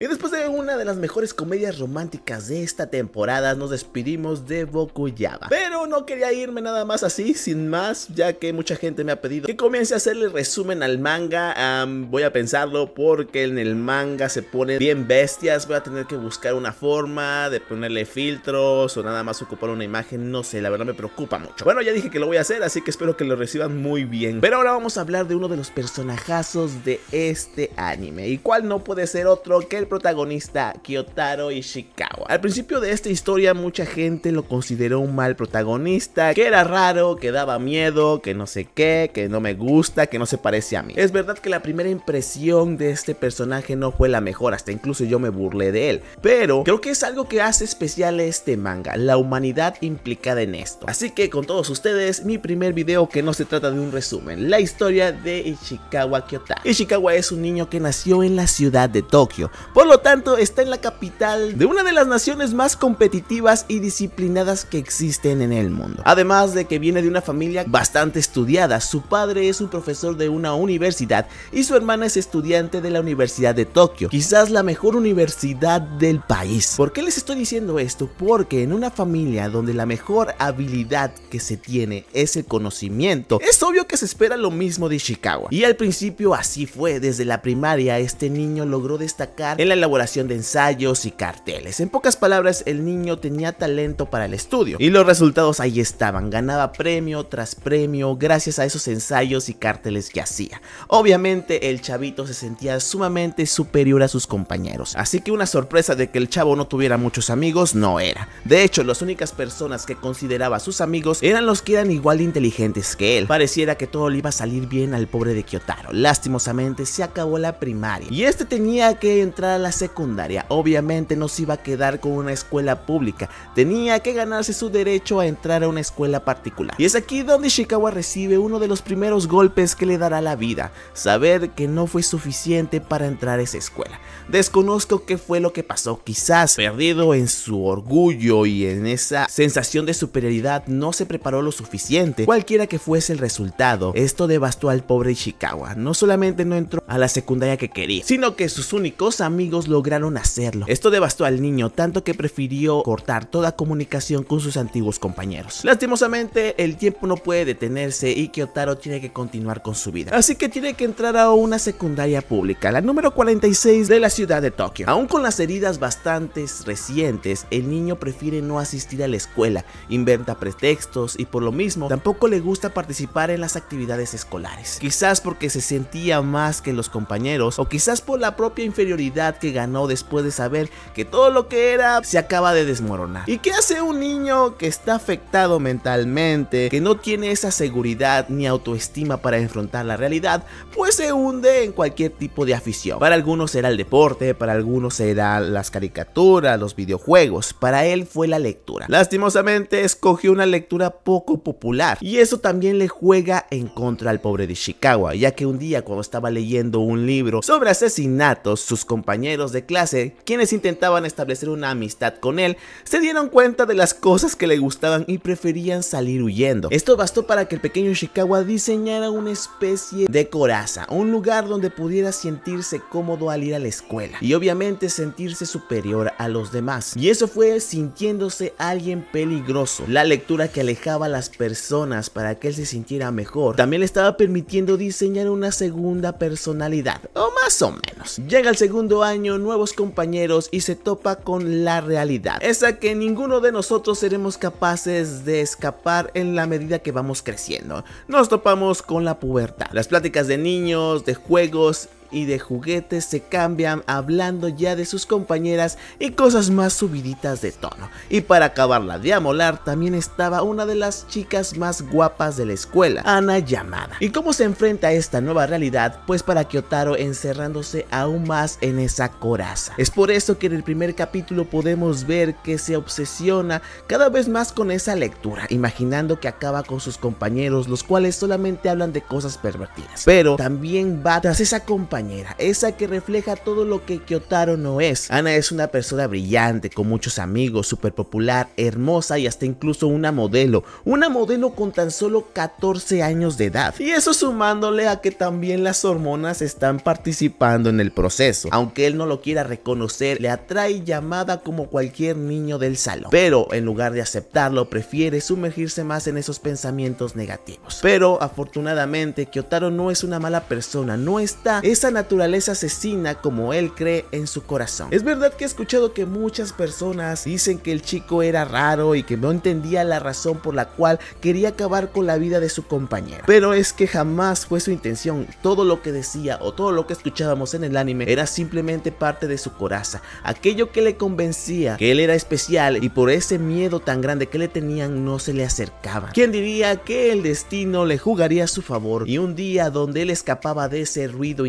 Y después de una de las mejores comedias románticas de esta temporada, nos despedimos de Bokuyaba. Pero no quería irme nada más así, sin más, ya que mucha gente me ha pedido que comience a hacerle resumen al manga. voy a pensarlo porque en el manga se pone bien bestias. Voy a tener que buscar una forma de ponerle filtros o nada más ocupar una imagen. No sé, la verdad me preocupa mucho. Bueno, ya dije que lo voy a hacer, así que espero que lo reciban muy bien. Pero ahora vamos a hablar de uno de los personajazos de este anime. Y cuál no puede ser otro que el protagonista Kyotaro Ishikawa. Al principio de esta historia mucha gente lo consideró un mal protagonista, que era raro, que daba miedo, que no sé qué, que no me gusta, que no se parece a mí. Es verdad que la primera impresión de este personaje no fue la mejor, hasta incluso yo me burlé de él, pero creo que es algo que hace especial este manga, la humanidad implicada en esto. Así que con todos ustedes, mi primer video que no se trata de un resumen, la historia de Ishikawa Kyotaro. Ishikawa es un niño que nació en la ciudad de Tokio, por lo tanto está en la capital de una de las naciones más competitivas y disciplinadas que existen en el mundo. Además de que viene de una familia bastante estudiada, su padre es un profesor de una universidad y su hermana es estudiante de la Universidad de Tokio, quizás la mejor universidad del país. ¿Por qué les estoy diciendo esto? Porque en una familia donde la mejor habilidad que se tiene es el conocimiento, es obvio que se espera lo mismo de Ishikawa. Y al principio así fue, desde la primaria este niño logró destacar en la elaboración de ensayos y carteles. En pocas palabras, el niño tenía talento para el estudio y los resultados ahí estaban. Ganaba premio tras premio gracias a esos ensayos y carteles que hacía. Obviamente, el chavito se sentía sumamente superior a sus compañeros. Así que una sorpresa de que el chavo no tuviera muchos amigos no era. De hecho, las únicas personas que consideraba sus amigos eran los que eran igual de inteligentes que él. Pareciera que todo le iba a salir bien al pobre de Kyotaro. Lastimosamente, se acabó la primaria y este tenía que entrar la secundaria, obviamente no se iba a quedar con una escuela pública, tenía que ganarse su derecho a entrar a una escuela particular. Y es aquí donde Ishikawa recibe uno de los primeros golpes que le dará la vida, saber que no fue suficiente para entrar a esa escuela. Desconozco qué fue lo que pasó, quizás perdido en su orgullo y en esa sensación de superioridad no se preparó lo suficiente, cualquiera que fuese el resultado, esto devastó al pobre Ishikawa, no solamente no entró a la secundaria que quería, sino que sus únicos amigos lograron hacerlo. Esto devastó al niño tanto que prefirió cortar toda comunicación con sus antiguos compañeros. Lastimosamente, el tiempo no puede detenerse y Kyotaro tiene que continuar con su vida. Así que tiene que entrar a una secundaria pública, la número 46 de la ciudad de Tokio. Aún con las heridas bastante recientes, el niño prefiere no asistir a la escuela, inventa pretextos y por lo mismo tampoco le gusta participar en las actividades escolares. Quizás porque se sentía más que los compañeros o quizás por la propia inferioridad que ganó después de saber que todo lo que era se acaba de desmoronar. ¿Y qué hace un niño que está afectado mentalmente, que no tiene esa seguridad ni autoestima para enfrentar la realidad? Pues se hunde en cualquier tipo de afición. Para algunos será el deporte, para algunos será las caricaturas, los videojuegos. Para él fue la lectura. Lastimosamente escogió una lectura poco popular y eso también le juega en contra al pobre de Chicago, ya que un día cuando estaba leyendo un libro sobre asesinatos, sus compañeros de clase, quienes intentaban establecer una amistad con él, se dieron cuenta de las cosas que le gustaban y preferían salir huyendo. Esto bastó para que el pequeño Ishikawa diseñara una especie de coraza, un lugar donde pudiera sentirse cómodo al ir a la escuela y obviamente sentirse superior a los demás. Y eso fue sintiéndose alguien peligroso. La lectura que alejaba a las personas para que él se sintiera mejor también le estaba permitiendo diseñar una segunda personalidad, o más o menos. Llega el segundo año nuevos compañeros y se topa con la realidad. Esa que ninguno de nosotros seremos capaces de escapar en la medida que vamos creciendo. Nos topamos con la pubertad. Las pláticas de niños, de juegos y de juguetes se cambian hablando ya de sus compañeras y cosas más subiditas de tono. Y para acabarla de amolar también estaba una de las chicas más guapas de la escuela, Ana Yamada. ¿Y cómo se enfrenta a esta nueva realidad? Pues para Kyotaro encerrándose aún más en esa coraza. Es por eso que en el primer capítulo podemos ver que se obsesiona cada vez más con esa lectura, imaginando que acaba con sus compañeros, los cuales solamente hablan de cosas pervertidas. Pero también va tras esa compañera esa que refleja todo lo que Kyotaro no es. Ana es una persona brillante, con muchos amigos, súper popular, hermosa y hasta incluso una modelo. Una modelo con tan solo 14 años de edad. Y eso sumándole a que también las hormonas están participando en el proceso. Aunque él no lo quiera reconocer, le atrae llamada como cualquier niño del salón. Pero en lugar de aceptarlo, prefiere sumergirse más en esos pensamientos negativos. Pero afortunadamente, Kyotaro no es una mala persona, no está esa naturaleza asesina como él cree en su corazón. Es verdad que he escuchado que muchas personas dicen que el chico era raro y que no entendía la razón por la cual quería acabar con la vida de su compañera. Pero es que jamás fue su intención. Todo lo que decía o todo lo que escuchábamos en el anime era simplemente parte de su coraza. Aquello que le convencía que él era especial y por ese miedo tan grande que le tenían no se le acercaban. ¿Quién diría que el destino le jugaría a su favor y un día donde él escapaba de ese ruido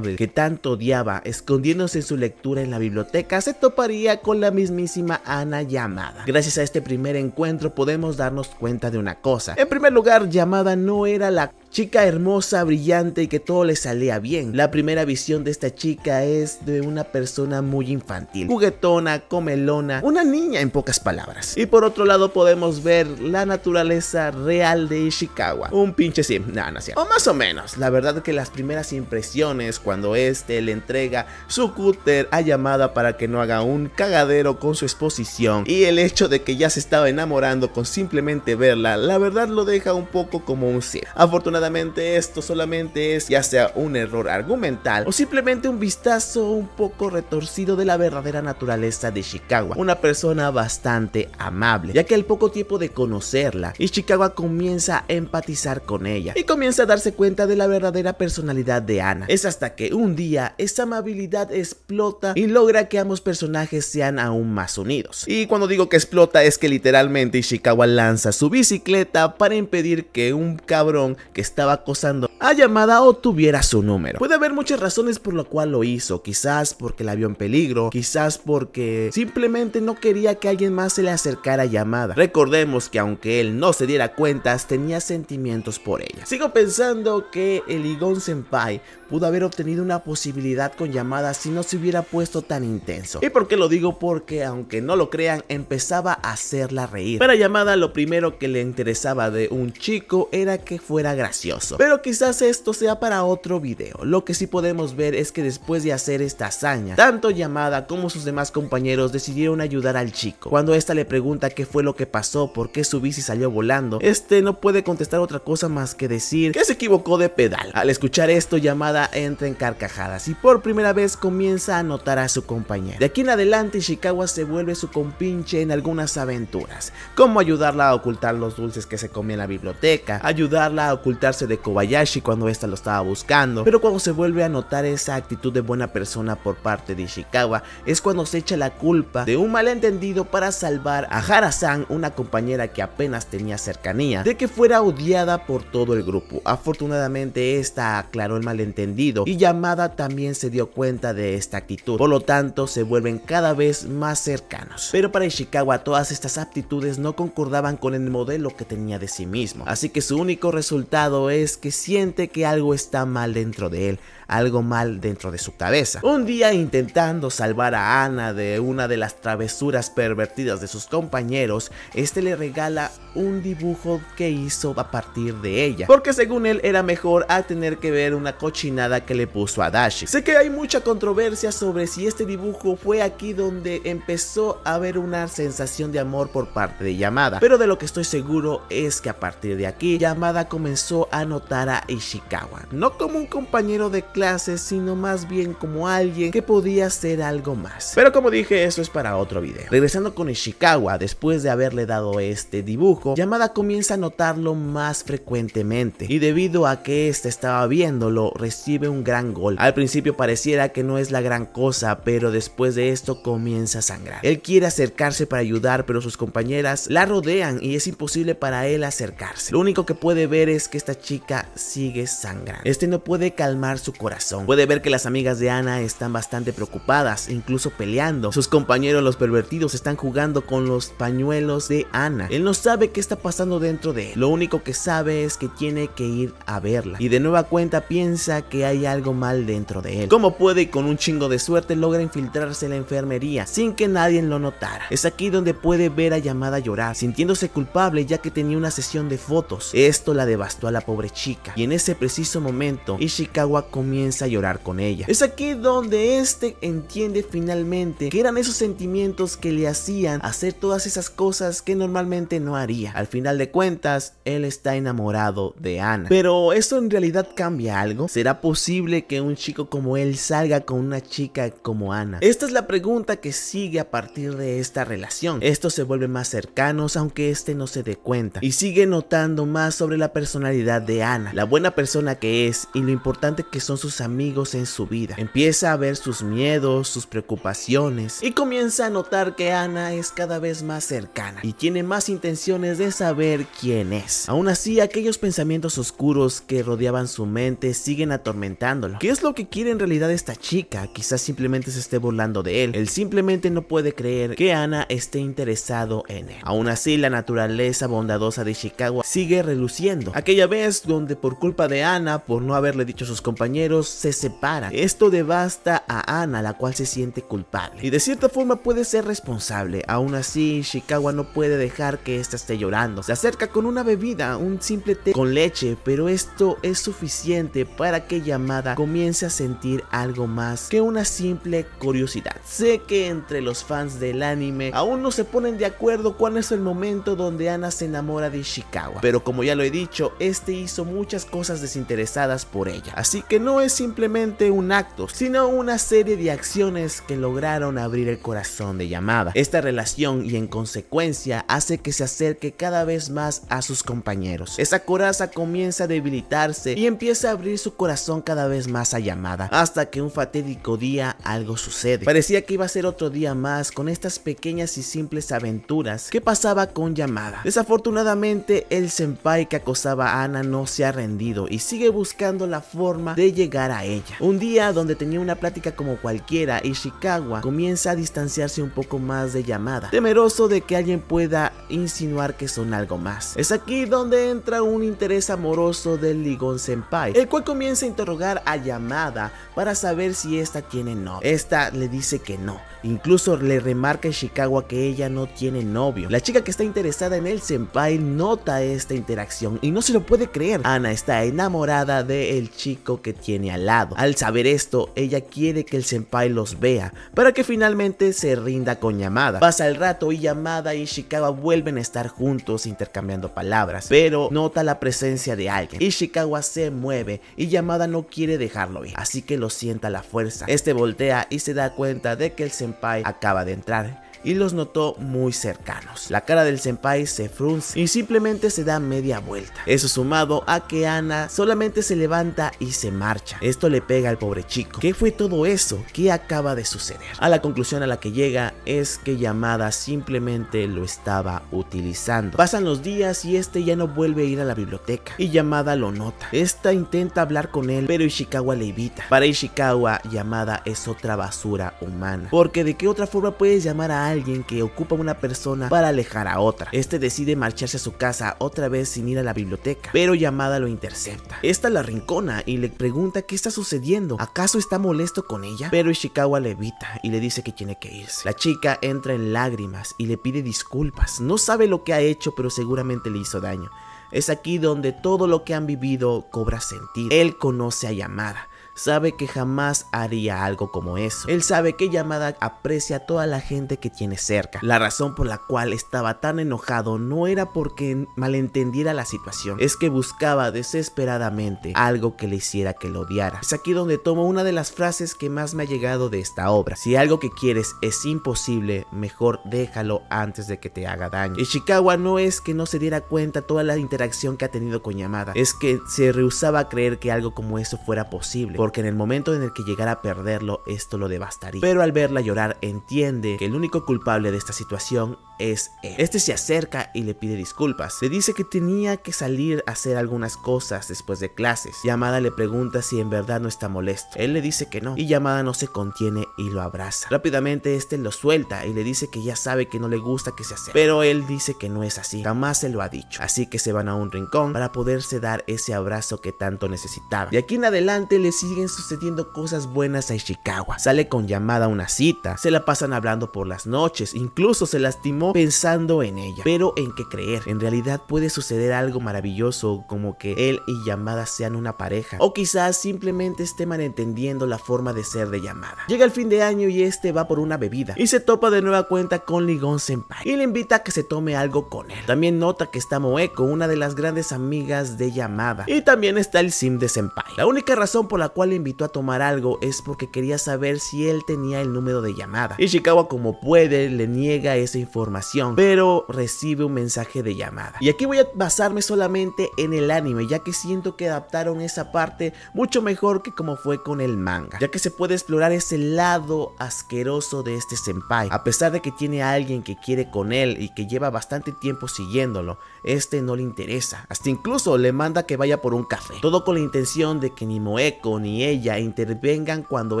que tanto odiaba, escondiéndose en su lectura en la biblioteca, se toparía con la mismísima Ana Yamada. Gracias a este primer encuentro podemos darnos cuenta de una cosa. En primer lugar, Yamada no era la chica hermosa, brillante y que todo le salía bien. La primera visión de esta chica es de una persona muy infantil, juguetona, comelona, una niña en pocas palabras. Y por otro lado podemos ver la naturaleza real de Ishikawa, un pinche sim, no, no O más o menos, la verdad que las primeras impresiones cuando este le entrega su cúter a llamada para que no haga un cagadero con su exposición y el hecho de que ya se estaba enamorando con simplemente verla, la verdad lo deja un poco como un sim. Afortunadamente esto solamente es ya sea un error argumental o simplemente un vistazo un poco retorcido de la verdadera naturaleza de Ishikawa, una persona bastante amable, ya que al poco tiempo de conocerla, Ishikawa comienza a empatizar con ella y comienza a darse cuenta de la verdadera personalidad de Ana. Es hasta que un día esa amabilidad explota y logra que ambos personajes sean aún más unidos. Y cuando digo que explota es que literalmente Ishikawa lanza su bicicleta para impedir que un cabrón que estaba acosando a llamada o tuviera su número. Puede haber muchas razones por lo cual lo hizo, quizás porque la vio en peligro, quizás porque simplemente no quería que alguien más se le acercara a llamada. Recordemos que aunque él no se diera cuentas, tenía sentimientos por ella. Sigo pensando que el Igon Senpai pudo haber obtenido una posibilidad con llamada si no se hubiera puesto tan intenso. ¿Y por qué lo digo? Porque aunque no lo crean, empezaba a hacerla reír. Para llamada lo primero que le interesaba de un chico era que fuera gracioso. Pero quizás esto sea para otro video. Lo que sí podemos ver es que después de hacer esta hazaña, tanto llamada como sus demás compañeros decidieron ayudar al chico. Cuando esta le pregunta qué fue lo que pasó, por qué su bici salió volando, este no puede contestar otra cosa más que decir que se equivocó de pedal. Al escuchar esto, llamada entra en carcajadas y por primera vez comienza a notar a su compañera. De aquí en adelante Ishikawa se vuelve su compinche en algunas aventuras, como ayudarla a ocultar los dulces que se comía en la biblioteca, ayudarla a de Kobayashi cuando ésta lo estaba buscando, pero cuando se vuelve a notar esa actitud de buena persona por parte de Ishikawa es cuando se echa la culpa de un malentendido para salvar a Hara-san, una compañera que apenas tenía cercanía, de que fuera odiada por todo el grupo. Afortunadamente esta aclaró el malentendido y Yamada también se dio cuenta de esta actitud, por lo tanto se vuelven cada vez más cercanos. Pero para Ishikawa todas estas aptitudes no concordaban con el modelo que tenía de sí mismo, así que su único resultado es que siente que algo está mal dentro de él, algo mal dentro de su cabeza. Un día intentando salvar a Ana de una de las travesuras pervertidas de sus compañeros, este le regala un dibujo que hizo a partir de ella, porque según él era mejor a tener que ver una cochinada que le puso a Dashi. Sé que hay mucha controversia sobre si este dibujo fue aquí donde empezó a haber una sensación de amor por parte de Yamada, pero de lo que estoy seguro es que a partir de aquí Yamada comenzó a notar a Ishikawa, no como un compañero de clase, sino más bien como alguien que podía ser algo más. Pero como dije, eso es para otro video. Regresando con Ishikawa, después de haberle dado este dibujo, Yamada comienza a notarlo más frecuentemente y debido a que éste estaba viéndolo, recibe un gran gol. Al principio pareciera que no es la gran cosa, pero después de esto comienza a sangrar. Él quiere acercarse para ayudar, pero sus compañeras la rodean y es imposible para él acercarse. Lo único que puede ver es que esta chica sigue sangrando. Este no puede calmar su corazón Puede ver que las amigas de Ana están bastante preocupadas, incluso peleando. Sus compañeros los pervertidos están jugando con los pañuelos de Ana. Él no sabe qué está pasando dentro de él. Lo único que sabe es que tiene que ir a verla. Y de nueva cuenta piensa que hay algo mal dentro de él. Como puede y con un chingo de suerte logra infiltrarse en la enfermería sin que nadie lo notara. Es aquí donde puede ver a Yamada llorar, sintiéndose culpable ya que tenía una sesión de fotos. Esto la devastó a la pobre chica. Y en ese preciso momento, Ishikawa comienza a llorar con ella. Es aquí donde este entiende finalmente que eran esos sentimientos que le hacían hacer todas esas cosas que normalmente no haría. Al final de cuentas, él está enamorado de Ana. Pero ¿eso en realidad cambia algo? ¿Será posible que un chico como él salga con una chica como Ana? Esta es la pregunta que sigue a partir de esta relación. Estos se vuelven más cercanos aunque este no se dé cuenta y sigue notando más sobre la personalidad de Ana, la buena persona que es y lo importante que son sus amigos en su vida. Empieza a ver sus miedos, sus preocupaciones y comienza a notar que Ana es cada vez más cercana y tiene más intenciones de saber quién es. Aún así, aquellos pensamientos oscuros que rodeaban su mente siguen atormentándolo. ¿Qué es lo que quiere en realidad esta chica? Quizás simplemente se esté burlando de él. Él simplemente no puede creer que Ana esté interesado en él. Aún así, la naturaleza bondadosa de Chicago sigue reluciendo. Aquella vez donde por culpa de Ana, por no haberle dicho a sus compañeros, se separa. Esto devasta a Ana, la cual se siente culpable. Y de cierta forma puede ser responsable. Aún así, Ishikawa no puede dejar que ésta esté llorando. Se acerca con una bebida, un simple té con leche, pero esto es suficiente para que Yamada comience a sentir algo más que una simple curiosidad. Sé que entre los fans del anime aún no se ponen de acuerdo cuál es el momento donde Ana se enamora de Ishikawa, pero como ya lo he dicho, este hizo muchas cosas desinteresadas por ella, así que no es simplemente un acto, sino una serie de acciones que lograron abrir el corazón de Yamada. Esta relación y en consecuencia hace que se acerque cada vez más a sus compañeros. Esa coraza comienza a debilitarse y empieza a abrir su corazón cada vez más a Yamada, hasta que un fatídico día algo sucede. Parecía que iba a ser otro día más con estas pequeñas y simples aventuras que pasaba con Yamada. Desafortunadamente, el senpai que acosaba a Ana no se ha rendido y sigue buscando la forma de llegar a ella. Un día donde tenía una plática como cualquiera, Ishikawa comienza a distanciarse un poco más de Yamada, temeroso de que alguien pueda insinuar que son algo más. Es aquí donde entra un interés amoroso del Ligon Senpai, el cual comienza a interrogar a Yamada para saber si esta tiene novio. Esta le dice que no. Incluso le remarca a Ishikawa que ella no tiene novio. La chica que está interesada en el senpai nota esta interacción y no se lo puede creer. Ana está enamorada del chico que tiene al saber esto, ella quiere que el senpai los vea para que finalmente se rinda con Yamada. Pasa el rato y Yamada y Ishikawa vuelven a estar juntos intercambiando palabras, pero nota la presencia de alguien. Ishikawa se mueve y Yamada no quiere dejarlo ir, así que lo sienta a la fuerza. Este voltea y se da cuenta de que el senpai acaba de entrar y los notó muy cercanos. La cara del senpai se frunce y simplemente se da media vuelta. Eso sumado a que Ana solamente se levanta y se marcha. Esto le pega al pobre chico. ¿Qué fue todo eso? ¿Qué acaba de suceder? A la conclusión a la que llega es que Yamada simplemente lo estaba utilizando. Pasan los días y este ya no vuelve a ir a la biblioteca y Yamada lo nota. Esta intenta hablar con él, pero Ishikawa le evita. Para Ishikawa, Yamada es otra basura humana. Porque de qué otra forma puedes llamar a alguien que ocupa una persona para alejar a otra. Este decide marcharse a su casa otra vez sin ir a la biblioteca, pero Yamada lo intercepta. Esta la rincona y le pregunta qué está sucediendo. ¿Acaso está molesto con ella? Pero Ishikawa le evita y le dice que tiene que irse. La chica entra en lágrimas y le pide disculpas. No sabe lo que ha hecho, pero seguramente le hizo daño. Es aquí donde todo lo que han vivido cobra sentido. Él conoce a Yamada sabe que jamás haría algo como eso. Él sabe que Yamada aprecia a toda la gente que tiene cerca. La razón por la cual estaba tan enojado no era porque malentendiera la situación, es que buscaba desesperadamente algo que le hiciera que lo odiara. Es aquí donde tomo una de las frases que más me ha llegado de esta obra. Si algo que quieres es imposible, mejor déjalo antes de que te haga daño. Ishikawa no es que no se diera cuenta toda la interacción que ha tenido con Yamada, es que se rehusaba a creer que algo como eso fuera posible porque en el momento en el que llegara a perderlo, esto lo devastaría. Pero al verla llorar, entiende que el único culpable de esta situación es él. Este se acerca y le pide disculpas. Le dice que tenía que salir a hacer algunas cosas después de clases. Yamada le pregunta si en verdad no está molesto. Él le dice que no y Yamada no se contiene y lo abraza. Rápidamente este lo suelta y le dice que ya sabe que no le gusta que se acerque. Pero él dice que no es así, jamás se lo ha dicho. Así que se van a un rincón para poderse dar ese abrazo que tanto necesitaba. De aquí en adelante le siguen sucediendo cosas buenas a Ishikawa. Sale con Yamada a una cita, se la pasan hablando por las noches, incluso se lastimó pensando en ella. Pero en qué creer, en realidad puede suceder algo maravilloso como que él y Yamada sean una pareja. O quizás simplemente esté malentendiendo la forma de ser de Yamada. Llega el fin de año y este va por una bebida y se topa de nueva cuenta con Ligon Senpai y le invita a que se tome algo con él. También nota que está Moeko, una de las grandes amigas de Yamada. Y también está el sim de Senpai. La única razón por la cual le invitó a tomar algo es porque quería saber si él tenía el número de llamada. Ishikawa como puede le niega esa información, pero recibe un mensaje de llamada. Y aquí voy a basarme solamente en el anime, ya que siento que adaptaron esa parte mucho mejor que como fue con el manga, ya que se puede explorar ese lado asqueroso de este senpai. A pesar de que tiene a alguien que quiere con él y que lleva bastante tiempo siguiéndolo, este no le interesa. Hasta incluso le manda que vaya por un café. Todo con la intención de que ni Moeko ni ella intervengan cuando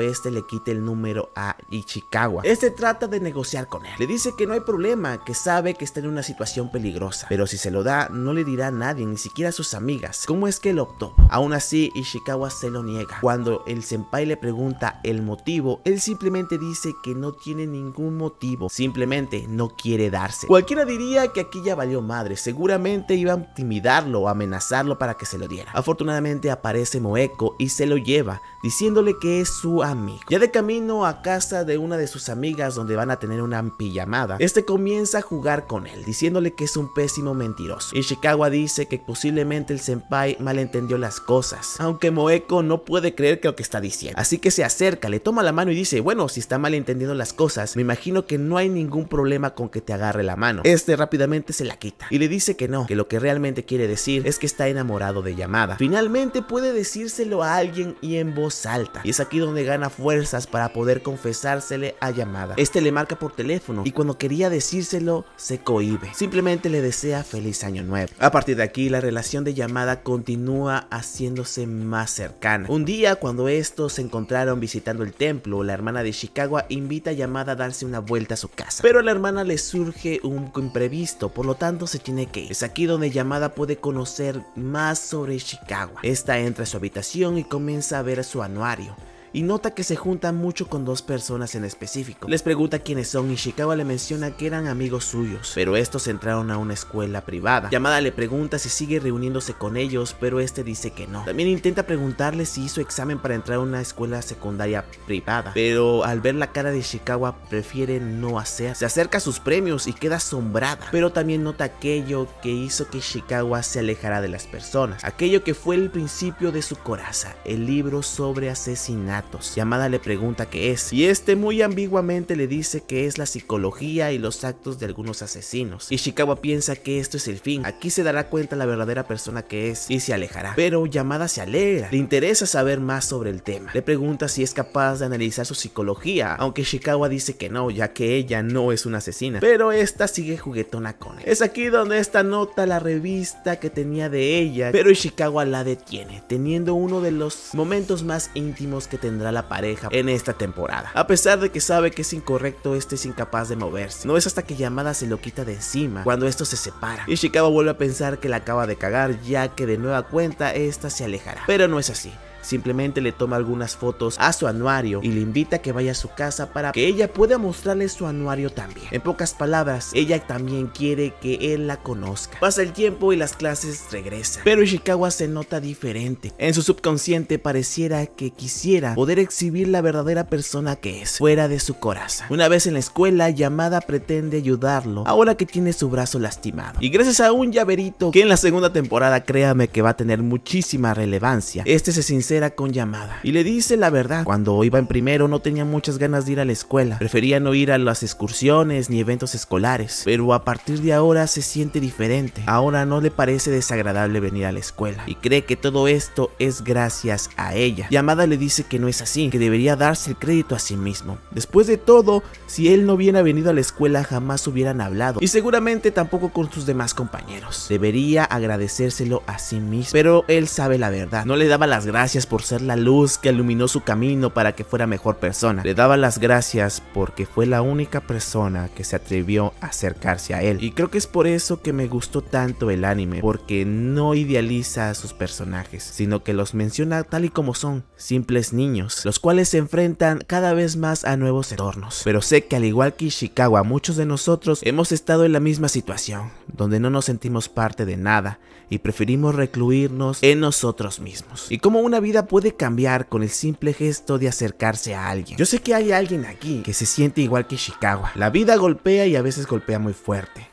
este le quite el número a Ichikawa. Este trata de negociar con él. Le dice que no hay problema, que sabe que está en una situación peligrosa. Pero si se lo da, no le dirá a nadie, ni siquiera a sus amigas. ¿Cómo es que lo optó? Aún así, Ishikawa se lo niega. Cuando el senpai le pregunta el motivo, él simplemente dice que no tiene ningún motivo. Simplemente no quiere darse. Cualquiera diría que aquí ya valió madre. Seguramente iba a intimidarlo o amenazarlo para que se lo diera. Afortunadamente aparece Moeko y se lo lleva, diciéndole que es su amigo. Ya de camino a casa de una de sus amigas donde van a tener una pijamada, este comienza a jugar con él, diciéndole que es un pésimo mentiroso. Ishikawa dice que posiblemente el senpai malentendió las cosas, aunque Moeko no puede creer que lo que está diciendo. Así que se acerca, le toma la mano y dice, bueno, si está malentendiendo las cosas, me imagino que no hay ningún problema con que te agarre la mano. Este rápidamente se la quita y le dice que no, que lo que realmente quiere decir es que está enamorado de Yamada. Finalmente puede decírselo a alguien y en voz alta. Y es aquí donde gana fuerzas para poder confesársele a Yamada. Este le marca por teléfono y cuando quería decírselo se cohíbe. Simplemente le desea feliz año nuevo. A partir de aquí la relación de Yamada continúa haciéndose más cercana. Un día cuando estos se encontraron visitando el templo, la hermana de Chicago invita a Yamada a darse una vuelta a su casa. Pero a la hermana le surge un imprevisto, por lo tanto se tiene que ir. Es aquí donde Yamada puede conocer más sobre Chicago. Esta entra a su habitación y comienza a ver su anuario y nota que se junta mucho con dos personas en específico. Les pregunta quiénes son y Shikawa le menciona que eran amigos suyos, pero estos entraron a una escuela privada. Yamada le pregunta si sigue reuniéndose con ellos, pero este dice que no. También intenta preguntarle si hizo examen para entrar a una escuela secundaria privada, pero al ver la cara de Shikawa prefiere no hacer. Se acerca a sus premios y queda asombrada, pero también nota aquello que hizo que Shikawa se alejara de las personas, aquello que fue el principio de su coraza, el libro sobre asesinato Yamada le pregunta qué es, y este muy ambiguamente le dice que es la psicología y los actos de algunos asesinos. Ishikawa piensa que esto es el fin, aquí se dará cuenta la verdadera persona que es y se alejará. Pero Yamada se alegra, le interesa saber más sobre el tema. Le pregunta si es capaz de analizar su psicología, aunque Ishikawa dice que no, ya que ella no es una asesina. Pero esta sigue juguetona con él. Es aquí donde esta nota la revista que tenía de ella, pero Ishikawa la detiene, teniendo uno de los momentos más íntimos que tendrá la pareja en esta temporada. A pesar de que sabe que es incorrecto, este es incapaz de moverse. No es hasta que Yamada se lo quita de encima, cuando esto se separa. Ishikawa vuelve a pensar que la acaba de cagar, ya que de nueva cuenta esta se alejará. Pero no es así. Simplemente le toma algunas fotos a su anuario y le invita a que vaya a su casa para que ella pueda mostrarle su anuario también. En pocas palabras, ella también quiere que él la conozca. Pasa el tiempo y las clases regresan. Pero Ishikawa se nota diferente. En su subconsciente pareciera que quisiera poder exhibir la verdadera persona que es, fuera de su corazón. Una vez en la escuela, Yamada pretende ayudarlo, ahora que tiene su brazo lastimado. Y gracias a un llaverito que en la segunda temporada créame que va a tener muchísima relevancia, este se sincera sincera con Yamada y le dice la verdad. Cuando iba en primero no tenía muchas ganas de ir a la escuela, prefería no ir a las excursiones ni eventos escolares, pero a partir de ahora se siente diferente. Ahora no le parece desagradable venir a la escuela y cree que todo esto es gracias a ella. Yamada le dice que no es así, que debería darse el crédito a sí mismo. Después de todo, si él no hubiera venido a la escuela jamás hubieran hablado y seguramente tampoco con sus demás compañeros. Debería agradecérselo a sí mismo, pero él sabe la verdad. No le daba las gracias por ser la luz que iluminó su camino para que fuera mejor persona. Le daba las gracias porque fue la única persona que se atrevió a acercarse a él. Y creo que es por eso que me gustó tanto el anime, porque no idealiza a sus personajes, sino que los menciona tal y como son, simples niños, los cuales se enfrentan cada vez más a nuevos entornos. Pero sé que al igual que Ishikawa, muchos de nosotros hemos estado en la misma situación, donde no nos sentimos parte de nada y preferimos recluirnos en nosotros mismos. Y cómo una vida puede cambiar con el simple gesto de acercarse a alguien. Yo sé que hay alguien aquí que se siente igual que Ishikawa. La vida golpea y a veces golpea muy fuerte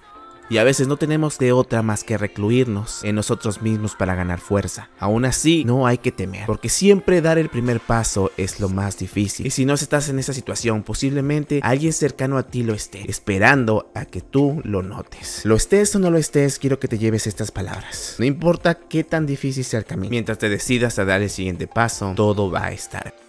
y a veces no tenemos de otra más que recluirnos en nosotros mismos para ganar fuerza. Aún así, no hay que temer, porque siempre dar el primer paso es lo más difícil. Y si no estás en esa situación, posiblemente alguien cercano a ti lo esté, esperando a que tú lo notes. Lo estés o no lo estés, quiero que te lleves estas palabras. No importa qué tan difícil sea el camino, mientras te decidas a dar el siguiente paso, todo va a estar